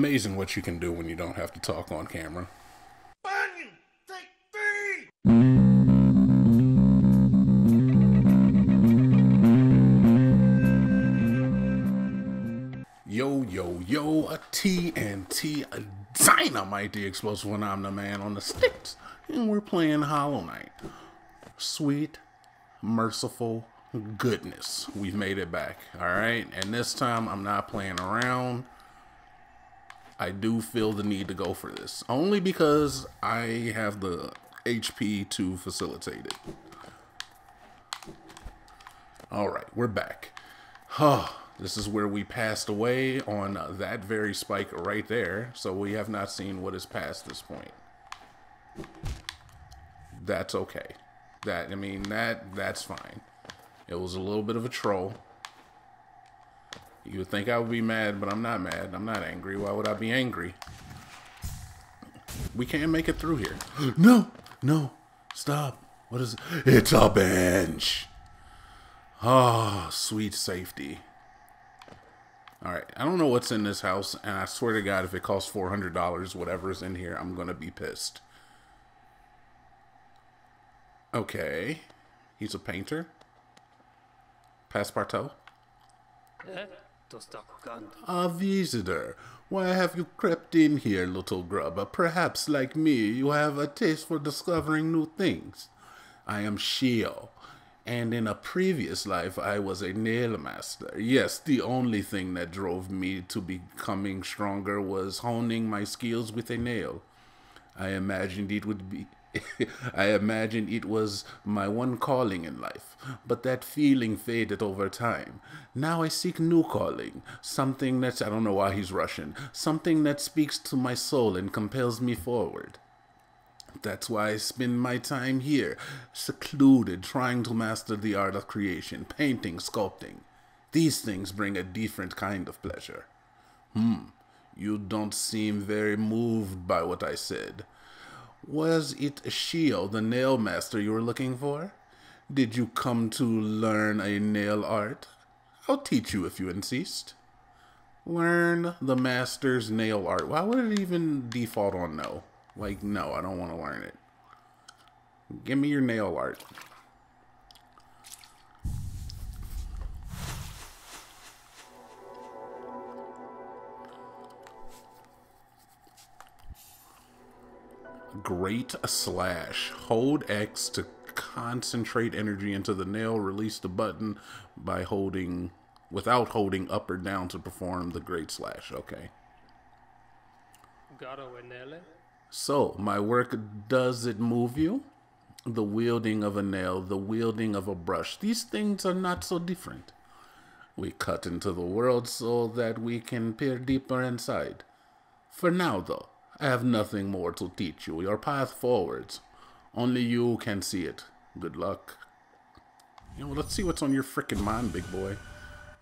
Amazing what you can do when you don't have to talk on camera. Yo, yo, yo, a TNT, a dynamite, the explosive when I'm the man on the sticks. And we're playing Hollow Knight. Sweet, merciful goodness. We've made it back, alright? And this time I'm not playing around. I do feel the need to go for this. Only because I have the HP to facilitate it. Alright, we're back. Oh, this is where we passed away on that very spike right there. So we have not seen what is past this point. That's okay. That, I mean, that that's fine. It was a little bit of a troll. You would think I would be mad, but I'm not mad. I'm not angry. Why would I be angry? We can't make it through here. No, no, stop. What is it? It's a bench. Ah, oh, sweet safety. All right, I don't know what's in this house, and I swear to God, if it costs $400, whatever's in here, I'm to be pissed. Okay. He's a painter. Passepartout. A visitor. Why have you crept in here, little grubber? Perhaps, like me, you have a taste for discovering new things. I am Sheo, and in a previous life I was a nail master. Yes, the only thing that drove me to becoming stronger was honing my skills with a nail. I imagined it would be I imagined it was my one calling in life, but that feeling faded over time. Now I seek new calling, something that's, I don't know why he's Russian, something that speaks to my soul and compels me forward. That's why I spend my time here, secluded, trying to master the art of creation, painting, sculpting. These things bring a different kind of pleasure. Hmm, you don't seem very moved by what I said. Was it Sheo, the nail master you were looking for? Did you come to learn a nail art? I'll teach you if you insist. Learn the master's nail art. Why would it even default on no? Like, no, I don't want to learn it. Give me your nail art. Great Slash. Hold X to concentrate energy into the nail. Release the button by holding, without holding up or down to perform the Great Slash. Okay. So, my work, does it move you? The wielding of a nail, the wielding of a brush. These things are not so different. We cut into the world so that we can peer deeper inside. For now, though, I have nothing more to teach you. Your path forwards. Only you can see it. Good luck. You know, let's see what's on your frickin' mind, big boy.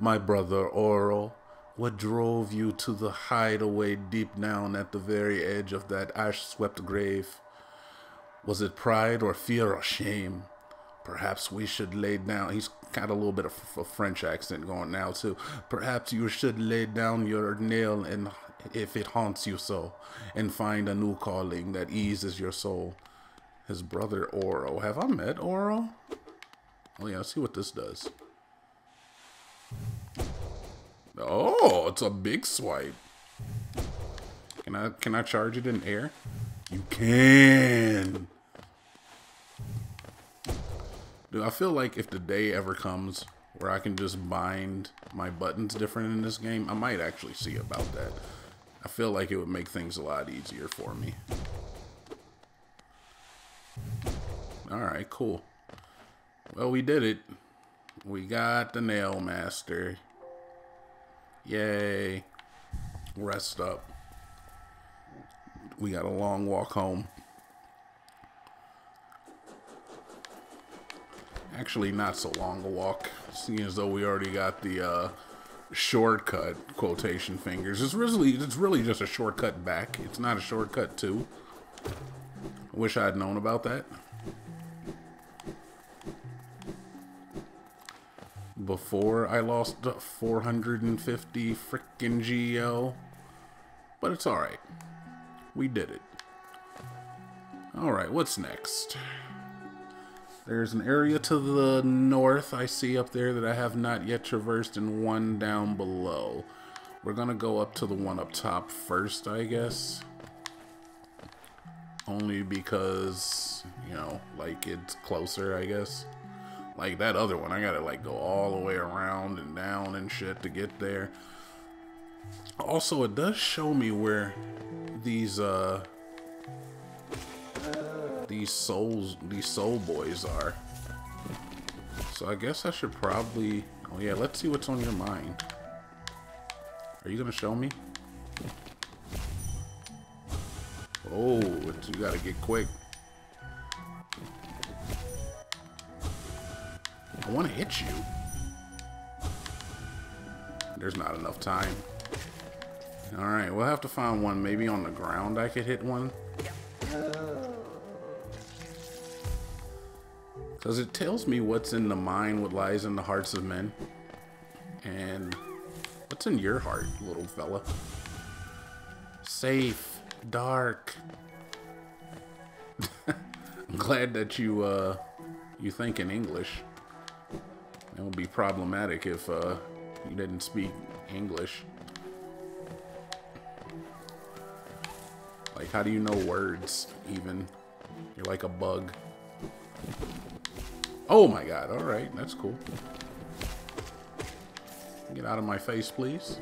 My brother Oro, what drove you to the hideaway deep down at the very edge of that ash-swept grave? Was it pride or fear or shame? Perhaps we should lay down. He's got a little bit of a French accent going now, too. Perhaps you should lay down your nail and if it haunts you so, and find a new calling that eases your soul. His brother Oro. Have I met Oro? Oh yeah, see what this does. Oh, it's a big swipe. Can I can I charge it in air? You can. Dude, I feel like if the day ever comes where I can just bind my buttons different in this game, I might actually see about that. I feel like it would make things a lot easier for me. Alright, cool. Well, we did it. We got the Nail Master. Yay. Rest up. We got a long walk home. Actually, not so long a walk, seeing as though we already got the uh, shortcut quotation fingers. It's really it's really just a shortcut back. It's not a shortcut to. Wish I'd known about that. Before I lost 450 freaking Geo. But it's alright. We did it. Alright, what's next? There's an area to the north I see up there that I have not yet traversed and one down below. We're gonna go up to the one up top first, I guess. Only because, you know, like it's closer, I guess. Like that other one, I gotta like go all the way around and down and shit to get there. Also, it does show me where these, uh, these souls, these soul boys are. So I guess I should probably, oh yeah, let's see what's on your mind. Are you gonna show me? Oh, you gotta get quick. I want to hit you. There's not enough time. Alright, we'll have to find one. Maybe on the ground I could hit one. Because it tells me what's in the mind, what lies in the hearts of men. And what's in your heart, little fella? Safe. Dark. I'm glad that you, uh, you think in English. It would be problematic if, uh, you didn't speak English. Like, how do you know words, even? You're like a bug. Oh my god, alright, that's cool. Get out of my face, please.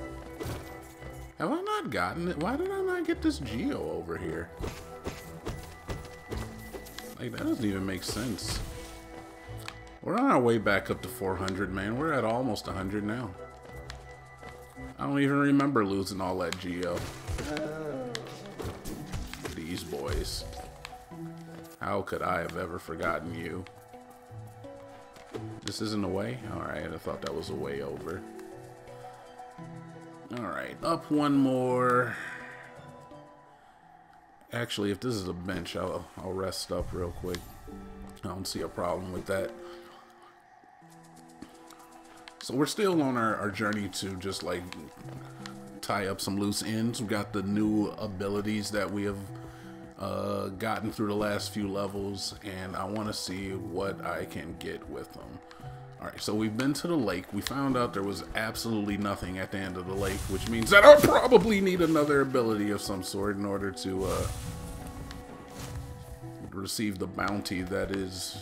Have I not gotten it? Why did I not get this Geo over here? Like, that doesn't even make sense. We're on our way back up to 400, man. We're at almost 100 now. I don't even remember losing all that Geo. These boys. How could I have ever forgotten you? This isn't a way? Alright, I thought that was a way over. Alright, up one more. Actually, if this is a bench, I'll, I'll rest up real quick. I don't see a problem with that. So we're still on our, our journey to just like tie up some loose ends. We got the new abilities that we have uh, gotten through the last few levels, and I want to see what I can get with them. Alright, so we've been to the lake. We found out there was absolutely nothing at the end of the lake, which means that I'll probably need another ability of some sort in order to uh, receive the bounty that is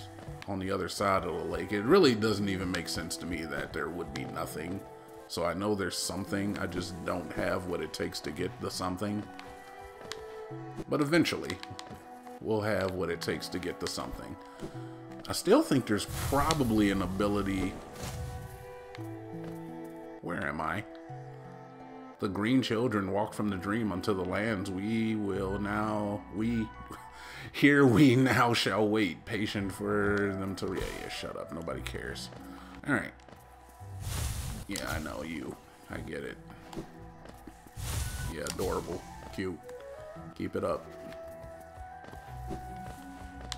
on the other side of the lake. It really doesn't even make sense to me that there would be nothing. So I know there's something, I just don't have what it takes to get the something. But eventually, we'll have what it takes to get the something. I still think there's probably an ability... Where am I? The green children walk from the dream unto the lands. We will now... We... Here we now shall wait, patient for them to... Yeah, yeah, shut up. Nobody cares. Alright. Yeah, I know you. I get it. Yeah, adorable. Cute. Keep it up.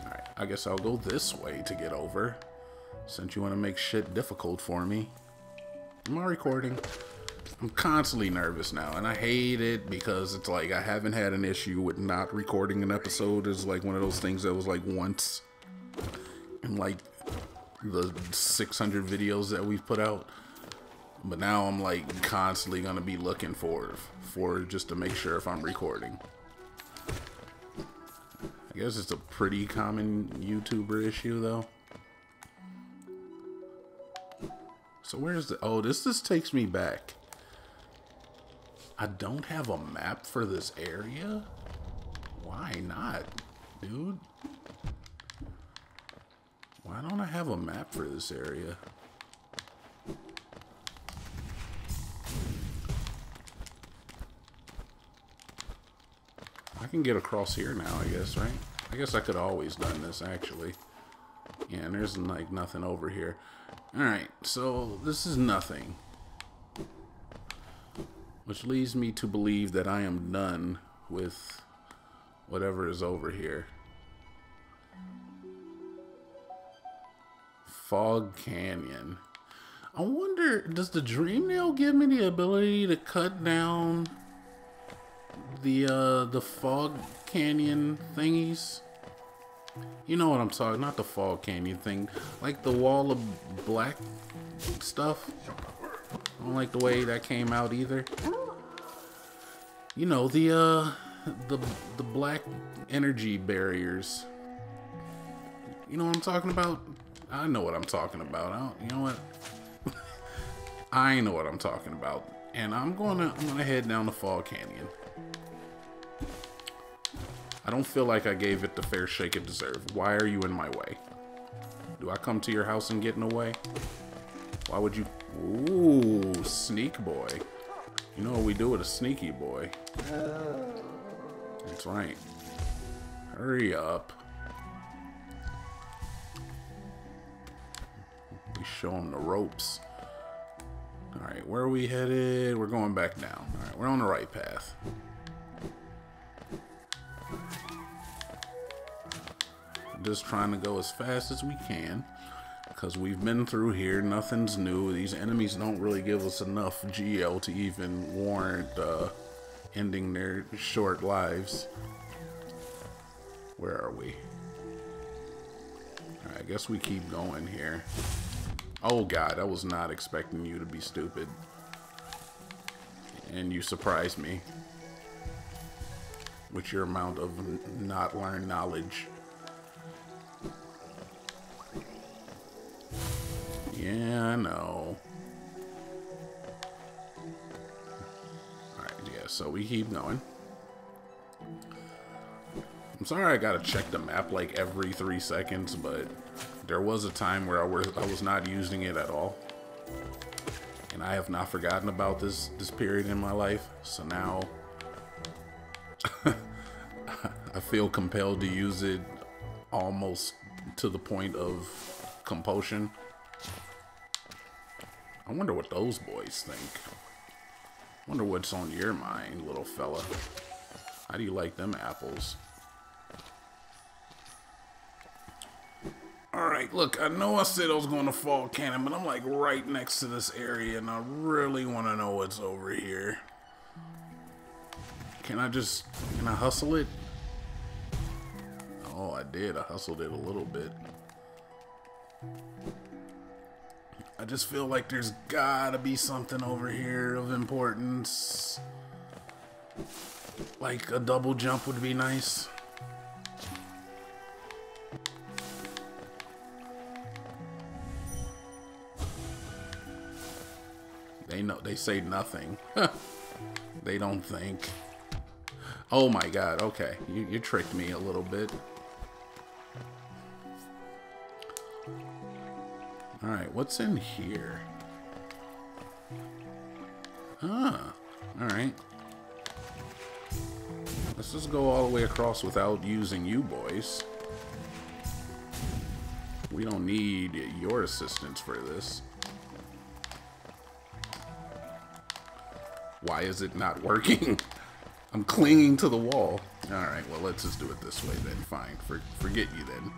Alright, I guess I'll go this way to get over. Since you want to make shit difficult for me. Am I recording? I'm constantly nervous now, and I hate it because it's like I haven't had an issue with not recording an episode. It's like one of those things that was like once in like the 600 videos that we've put out. But now I'm like constantly gonna be looking for for just to make sure if I'm recording. I guess it's a pretty common YouTuber issue, though. So where's the... Oh, this just takes me back. I don't have a map for this area? Why not, dude? Why don't I have a map for this area? I can get across here now, I guess, right? I guess I could always done this, actually. Yeah, and there's, like, nothing over here. Alright, so this is nothing. Which leads me to believe that I am done with whatever is over here. Fog Canyon. I wonder, does the Dream Nail give me the ability to cut down the uh, the fog canyon thingies. You know what I'm talking, not the fog canyon thing, like the wall of black stuff. I don't like the way that came out either. You know the uh, the the black energy barriers. You know what I'm talking about? I know what I'm talking about. You know what? I know what I'm talking about, and I'm gonna I'm gonna head down the Fog Canyon. I don't feel like I gave it the fair shake it deserved. Why are you in my way? Do I come to your house and get in the way? Why would you? Ooh, sneak boy. You know what we do with a sneaky boy. That's right. Hurry up. We show him the ropes. Alright, where are we headed? We're going back now. Alright, we're on the right path. Just trying to go as fast as we can. Because we've been through here. Nothing's new. These enemies don't really give us enough Geo to even warrant uh, ending their short lives. Where are we? Alright, I guess we keep going here. Oh god, I was not expecting you to be stupid. And you surprised me. With your amount of not learned knowledge. Yeah, I know. Alright, yeah, so we keep going. I'm sorry I gotta check the map like every three seconds, but there was a time where I was, I was not using it at all. And I have not forgotten about this, this period in my life, so now I feel compelled to use it almost to the point of compulsion. I wonder what those boys think. Wonder what's on your mind, little fella. How do you like them apples? Alright, look, I know I said I was going to Fog Canyon, but I'm like right next to this area, and I really want to know what's over here. Can I just, can I hustle it? Oh, I did. I hustled it a little bit. Just feel like there's gotta be something over here of importance. Like a double jump would be nice. They know they say nothing. they don't think. Oh my god, okay. You, you tricked me a little bit. Alright, what's in here? Ah, alright. Let's just go all the way across without using you boys. We don't need your assistance for this. Why is it not working? I'm clinging to the wall. Alright, well, let's just do it this way then. Fine. For, forget you then.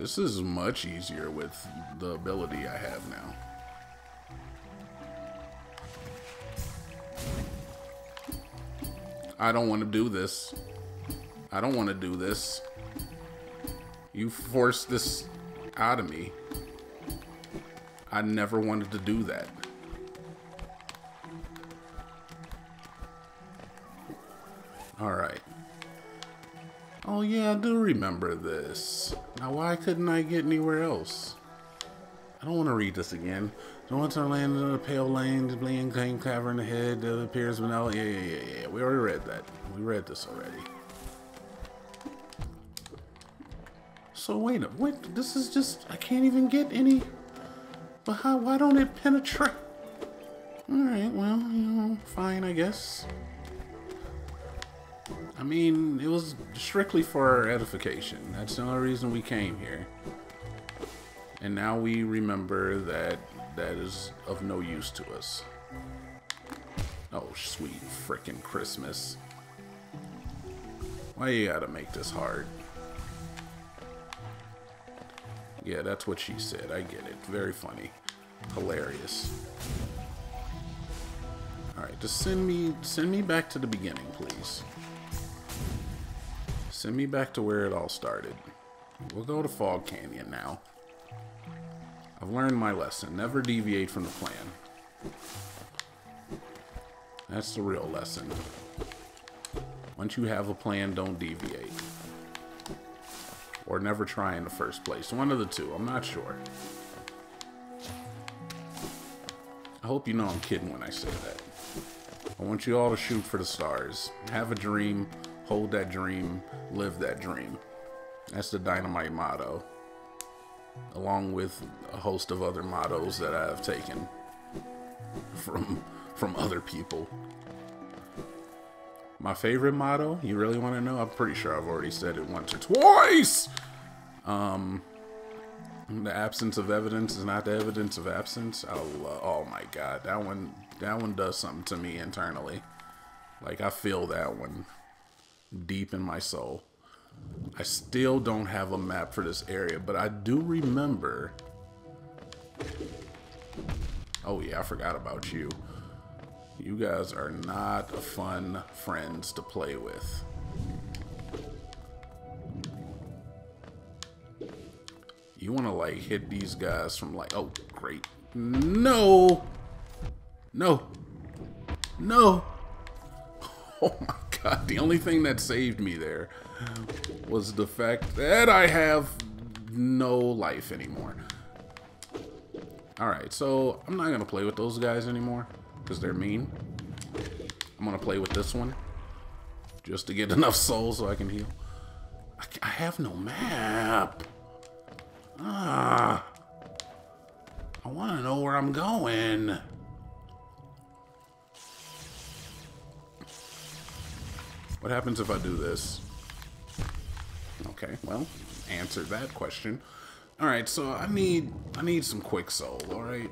This is much easier with the ability I have now. I don't want to do this. I don't want to do this. You forced this out of me. I never wanted to do that. Alright. Oh yeah, I do remember this. Now why couldn't I get anywhere else? I don't want to read this again. Don't want to land in a pale lane, the bling cane cavern ahead that appears vanilla. Yeah, yeah, yeah, yeah. We already read that. We read this already. So wait, wait. This is just I can't even get any. But how? Why don't it penetrate? All right. Well, you know, fine, I guess. I mean, it was strictly for our edification. That's the only reason we came here. And now we remember that that is of no use to us. Oh, sweet frickin' Christmas. Why you gotta make this hard? Yeah, that's what she said. I get it. Very funny. Hilarious. Alright, Just send me send me back to the beginning, please. Send me back to where it all started. We'll go to Fog Canyon now. I've learned my lesson. Never deviate from the plan. That's the real lesson. Once you have a plan, don't deviate. Or never try in the first place. One of the two. I'm not sure. I hope you know I'm kidding when I say that. I want you all to shoot for the stars. Have a dream, hold that dream, live that dream. That's the dynamite motto. Along with a host of other mottos that I have taken from from other people. My favorite motto, you really want to know? I'm pretty sure I've already said it once or twice. Um, the absence of evidence is not the evidence of absence. Uh, oh my god, that one, that one does something to me internally. Like I feel that one deep in my soul. I still don't have a map for this area, but I do remember. Oh yeah, I forgot about you. You guys are not fun friends to play with. You want to like hit these guys from like, oh, great. No. No. No. Oh my god, the only thing that saved me there was the fact that I have no life anymore. Alright, so I'm not going to play with those guys anymore because they're mean. I'm going to play with this one just to get enough souls so I can heal. I, I have no map. Ah. I want to know where I'm going. What happens if I do this? Okay, well, answer that question. All right, so I need I need some quick soul, all right?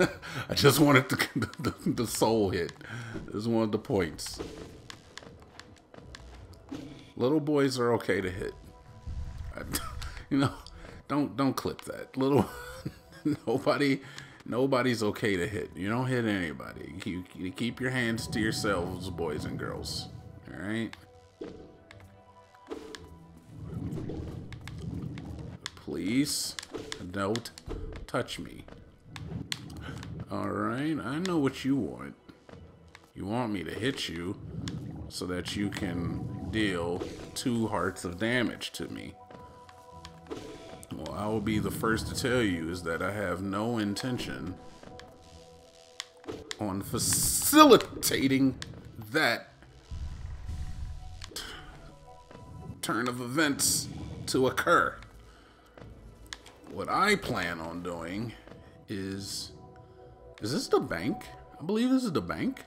I just wanted the, the, the soul hit. Is one of the points. Little boys are okay to hit. I, you know, don't don't clip that. Little nobody nobody's okay to hit. You don't hit anybody. You, keep your hands to yourselves, boys and girls. All right. Please don't touch me. All right, I know what you want. You want me to hit you so that you can deal two hearts of damage to me. I will be the first to tell you is that I have no intention on facilitating that turn of events to occur. What I plan on doing is... Is this the bank? I believe this is the bank.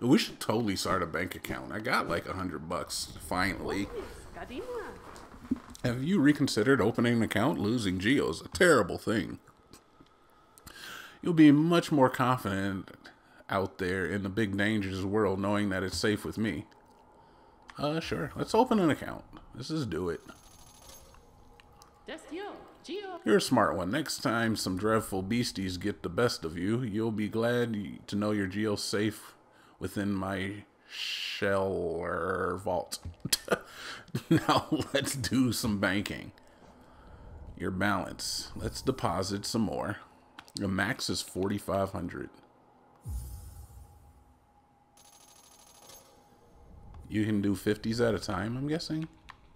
We should totally start a bank account. I got like a hundred bucks finally. Have you reconsidered opening an account? Losing Geo's a terrible thing. You'll be much more confident out there in the big dangerous world knowing that it's safe with me. Uh, sure. Let's open an account. Let's just do it. You're a smart one. Next time some dreadful beasties get the best of you, you'll be glad to know your Geo's safe within my shell or vault. now let's do some banking. Your balance. Let's deposit some more. Your max is 4,500. You can do 50s at a time, I'm guessing?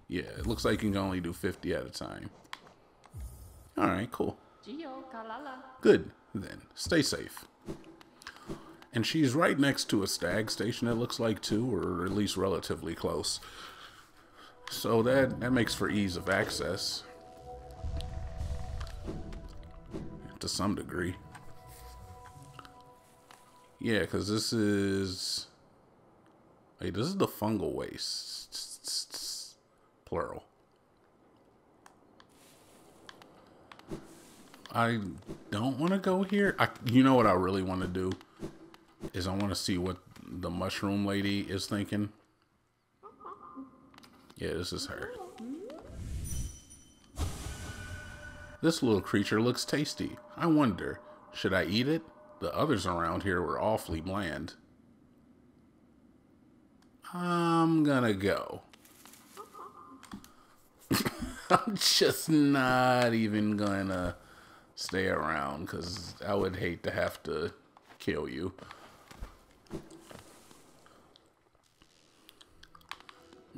Yeah, it looks like you can only do 50 at a time. Alright, cool. Good, then. Stay safe. And she's right next to a stag station, it looks like, too, or at least relatively close. So that, that makes for ease of access. To some degree. Yeah, because this is... Wait, this is the fungal waste. Plural. I don't want to go here. I, you know what I really want to do? Is I want to see what the mushroom lady is thinking. Yeah, this is her. This little creature looks tasty. I wonder, Should I eat it? The others around here were awfully bland. I'm gonna go. I'm just not even gonna stay around because I would hate to have to kill you.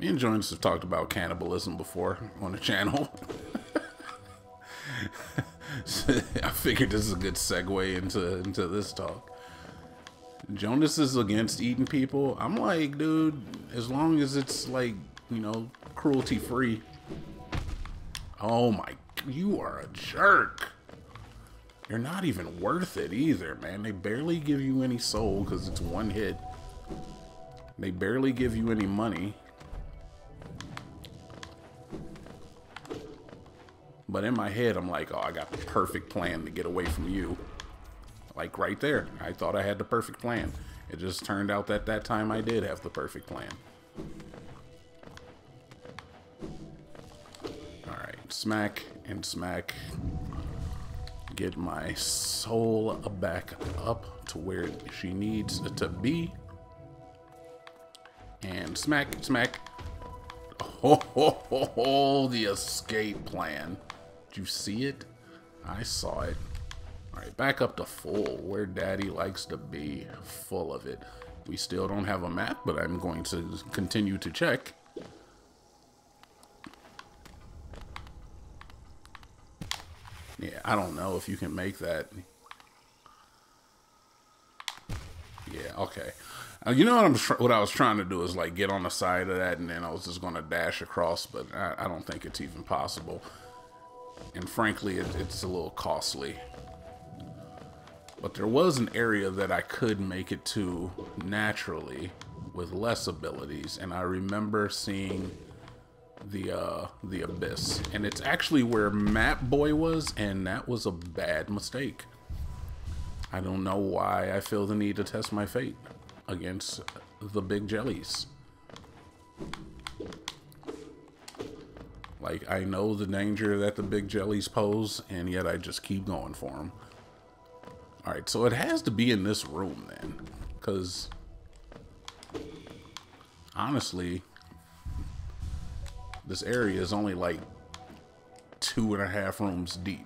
Me and Jones have talked about cannibalism before on the channel. I figured this is a good segue into into this talk. Jonas is against eating people. I'm like, dude, as long as it's like, you know, cruelty free. Oh my, you are a jerk. You're not even worth it either, man. They barely give you any soul because it's one hit. They barely give you any money. But in my head, I'm like, oh, I got the perfect plan to get away from you. Like right there, I thought I had the perfect plan. It just turned out that that time I did have the perfect plan. Alright, smack and smack. Get my soul back up to where she needs to be. And smack, smack. Oh, the escape plan. Did you see it? I saw it. Alright, back up to full, where daddy likes to be. Full of it. We still don't have a map, but I'm going to continue to check. Yeah, I don't know if you can make that. Yeah, okay. Uh, you know what I'm what I was trying to do is like get on the side of that, and then I was just going to dash across, but I, I don't think it's even possible and frankly, it, it's a little costly. But there was an area that I could make it to naturally with less abilities, and I remember seeing the uh, the abyss, and it's actually where Map Boy was, and that was a bad mistake. I don't know why I feel the need to test my fate against the big jellies. Like, I know the danger that the big jellies pose, and yet I just keep going for them. Alright, so it has to be in this room then. Because, honestly, this area is only like two and a half rooms deep.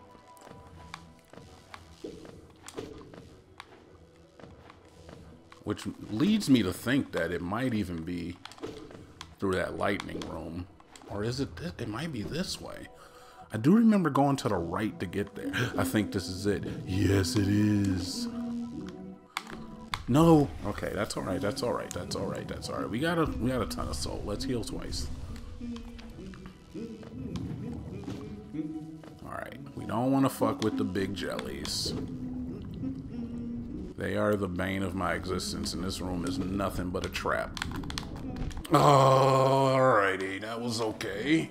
Which leads me to think that it might even be through that lightning room. Or is it, it might be this way. I do remember going to the right to get there. I think this is it. Yes, it is. No. Okay, that's all right. That's all right. That's all right. That's all right. We got a we got a ton of soul. Let's heal twice. All right. We don't want to fuck with the big jellies. They are the bane of my existence, and this room is nothing but a trap. Alrighty, that was okay.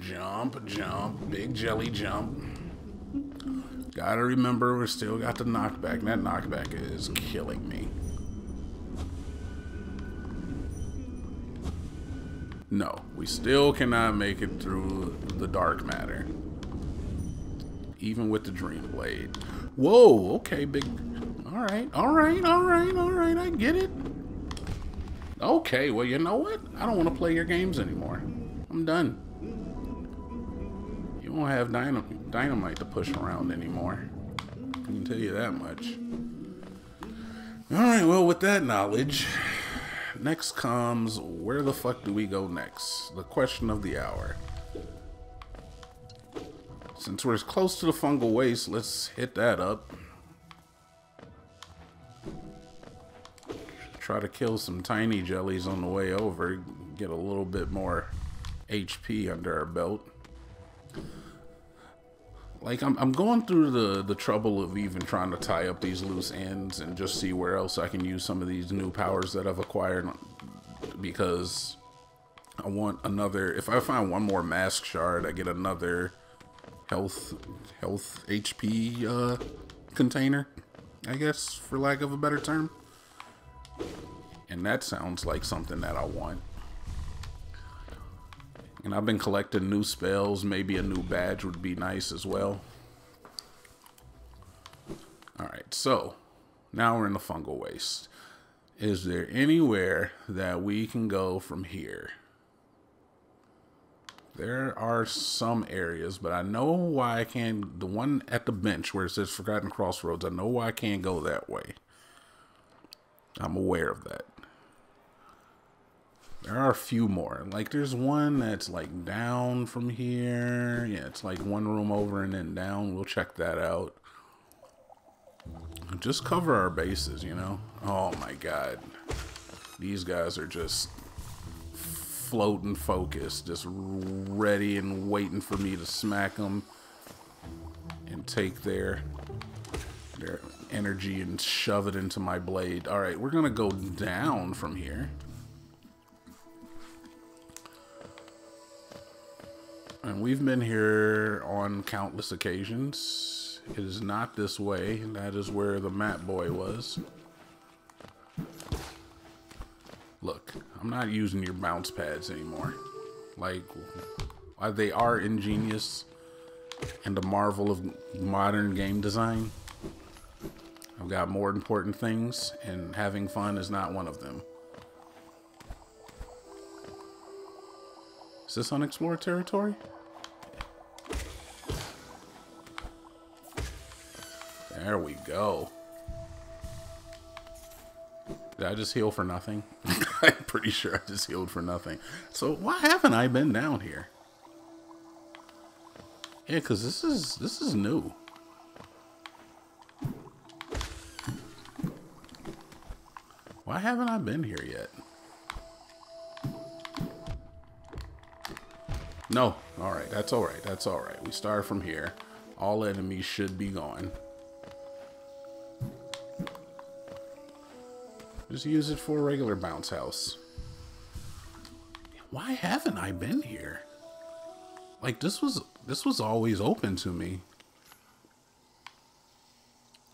Jump, jump, big jelly jump. Gotta remember, we still got the knockback. And that knockback is killing me. No, we still cannot make it through the dark matter. Even with the dream blade. Whoa, okay, big... Alright, alright, alright, alright, I get it. Okay, well, you know what? I don't want to play your games anymore. I'm done. You won't have dynam dynamite to push around anymore. I can tell you that much. Alright, well, with that knowledge, next comes where the fuck do we go next? The question of the hour. Since we're as close to the fungal waste, let's hit that up. Try to kill some tiny jellies on the way over, get a little bit more HP under our belt. Like, I'm, I'm going through the, the trouble of even trying to tie up these loose ends and just see where else I can use some of these new powers that I've acquired because I want another, if I find one more mask shard, I get another health, health HP uh, container, I guess, for lack of a better term. And that sounds like something that I want. And I've been collecting new spells. Maybe a new badge would be nice as well. All right, so now we're in the fungal waste. Is there anywhere that we can go from here? There are some areas, but I know why I can't. The one at the bench where it says Forgotten Crossroads, I know why I can't go that way. I'm aware of that. There are a few more. Like, there's one that's like down from here. Yeah, it's like one room over and then down. We'll check that out. Just cover our bases, you know? Oh my god. These guys are just floating focused, just ready and waiting for me to smack them and take their their energy and shove it into my blade. All right, we're gonna go down from here. And we've been here on countless occasions. It is not this way. That is where the map boy was. Look, I'm not using your bounce pads anymore. Like, uh, they are ingenious and a marvel of modern game design. I've got more important things, and having fun is not one of them. Is this unexplored territory? There we go. Did I just heal for nothing? I'm pretty sure I just healed for nothing. So why haven't I been down here? Yeah, because this is this is new. Why haven't I been here yet? No. Alright, that's alright. That's alright. We start from here. All enemies should be gone. Just use it for a regular bounce house. Why haven't I been here? Like this was this was always open to me.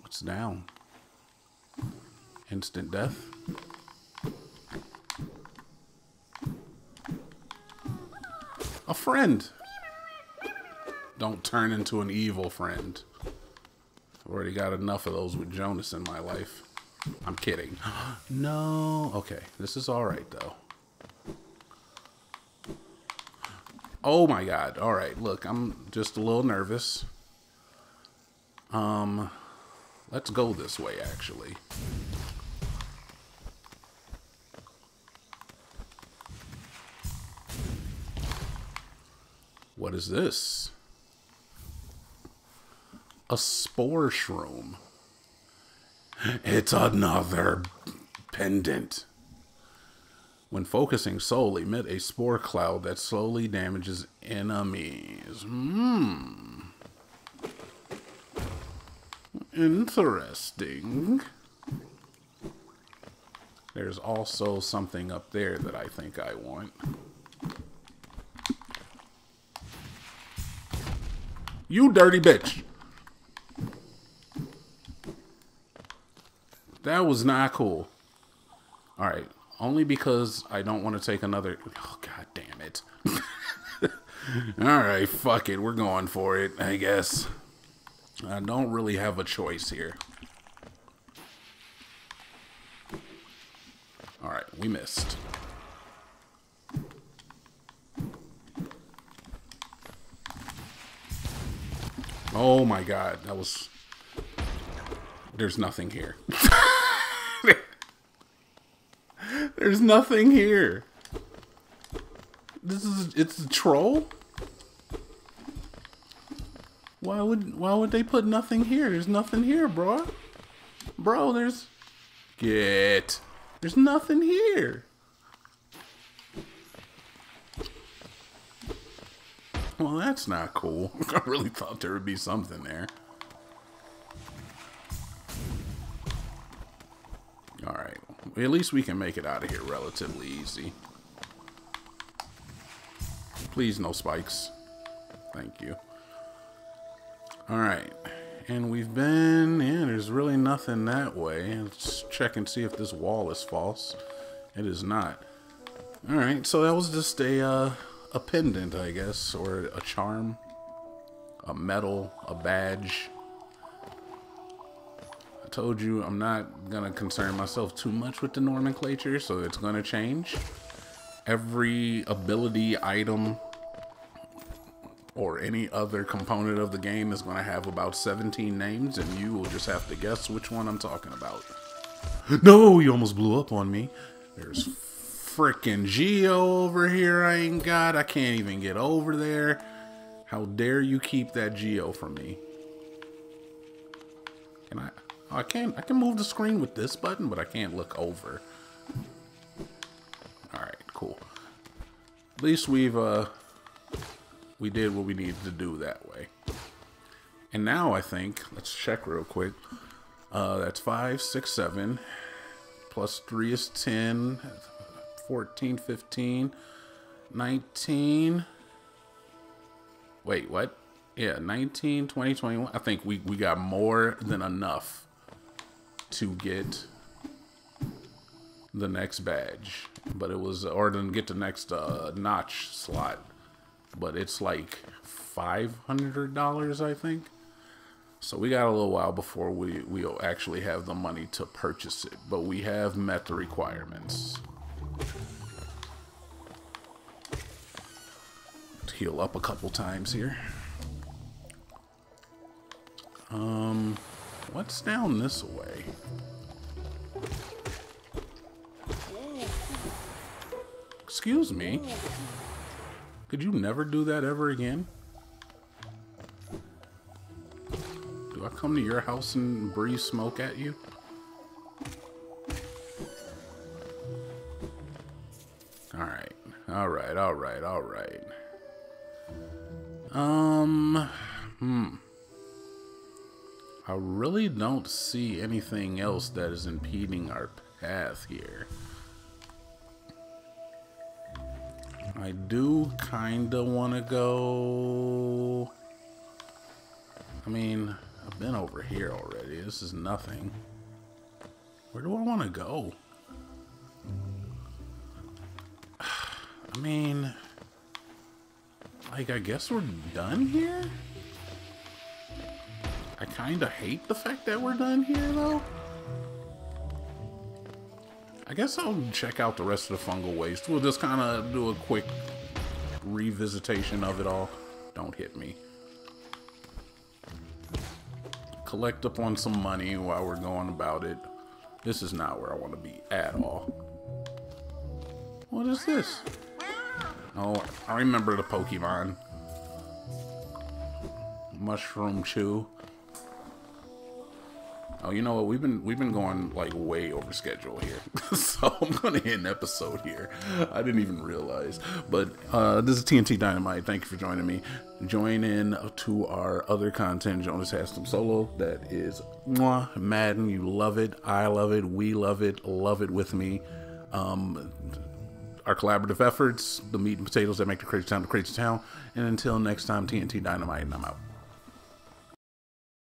What's down? Instant death. A friend. Don't turn into an evil friend. I've already got enough of those with Jonas in my life. I'm kidding. no. Okay. This is alright, though. Oh my god. Alright, look, I'm just a little nervous. Um, let's go this way, actually. What is this? A spore shroom. It's another pendant. When focusing soul, emit a spore cloud that slowly damages enemies. Hmm. Interesting. There's also something up there that I think I want. You dirty bitch. That was not cool. All right. Only because I don't want to take another. Oh, god damn it. All right. Fuck it. We're going for it, I guess. I don't really have a choice here. All right. We missed. Oh my god. That was. There's nothing here. There's nothing here. This is it's a troll? Why would why would they put nothing here? There's nothing here, bro. Bro, there's get. There's nothing here. Well, that's not cool. I really thought there would be something there. Alright. At least we can make it out of here relatively easy. Please, no spikes. Thank you. Alright. And we've been... Yeah, there's really nothing that way. Let's check and see if this wall is false. It is not. Alright, so that was just a, uh, a pendant, I guess. Or a charm. A medal. A badge. I told you I'm not gonna concern myself too much with the nomenclature, so it's gonna change. Every ability item or any other component of the game is gonna have about 17 names, and you will just have to guess which one I'm talking about. No, you almost blew up on me. There's freaking Geo over here I ain't got. I can't even get over there. How dare you keep that Geo from me? Can I? Oh, I can I can move the screen with this button, but I can't look over. All right, cool. At least we've uh we did what we needed to do that way. And now I think let's check real quick. Uh, that's five, six, seven. Plus three is 10, 14, 15, 19. Wait, what? Yeah, 19, 20, 21. I think we, we got more than enough to get the next badge. But it was, or to get the next uh, notch slot. But it's like $500, I think. So we got a little while before we, we'll actually have the money to purchase it. But we have met the requirements. Heal up a couple times here. Um, what's down this way? Excuse me. Could you never do that ever again? Do I come to your house and breathe smoke at you? Alright, alright, alright, alright. Um, hmm. I really don't see anything else that is impeding our path here. I do kinda wanna go... I mean, I've been over here already. This is nothing. Where do I wanna go? I mean... Like, I guess we're done here? I kind of hate the fact that we're done here, though. I guess I'll check out the rest of the fungal waste. We'll just kind of do a quick revisitation of it all. Don't hit me. Collect up on some money while we're going about it. This is not where I want to be at all. What is this? Oh, I remember the Pokemon. Mushroom Chew. Oh, you know what? We've been we've been going like way over schedule here, so I'm gonna end episode here. I didn't even realize, but uh, this is TNT Dinomight. Thank you for joining me. Join in to our other content. Jonaas has some solo that is mwah, Madden. You love it. I love it. We love it. Love it with me. Um, our collaborative efforts, the meat and potatoes that make the crazy town the crazy town. And until next time, TNT Dinomight, and I'm out.